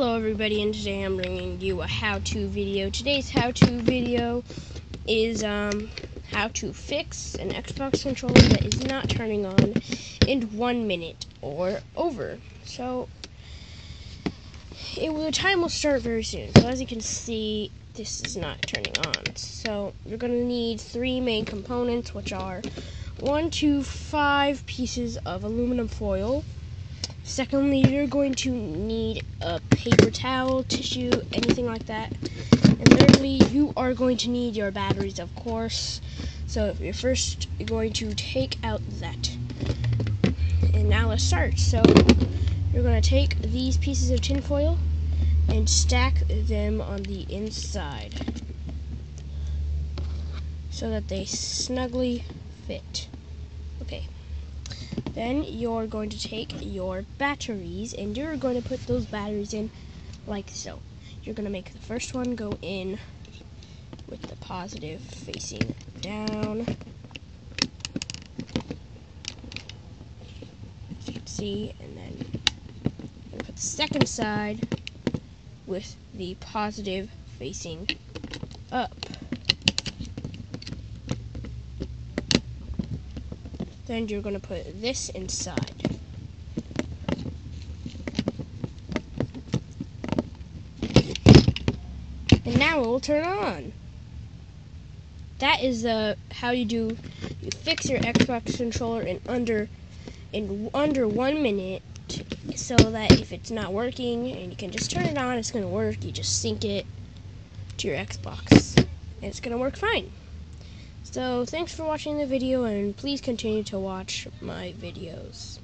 Hello everybody and today I'm bringing you a how-to video. Today's how-to video is um, how to fix an Xbox controller that is not turning on in one minute or over. So it, the time will start very soon. So as you can see this is not turning on. So you're going to need three main components which are one to five pieces of aluminum foil Secondly, you're going to need a paper towel, tissue, anything like that. And thirdly, you are going to need your batteries, of course. So you're first going to take out that. And now let's start. So you're going to take these pieces of tinfoil and stack them on the inside so that they snugly fit. Okay. Then you're going to take your batteries and you're going to put those batteries in like so. You're going to make the first one go in with the positive facing down. As you can see, and then put the second side with the positive facing up. Then you're going to put this inside. And now it will turn on. That is uh, how you do, you fix your Xbox controller in under, in under one minute so that if it's not working and you can just turn it on, it's going to work. You just sync it to your Xbox and it's going to work fine. So thanks for watching the video and please continue to watch my videos.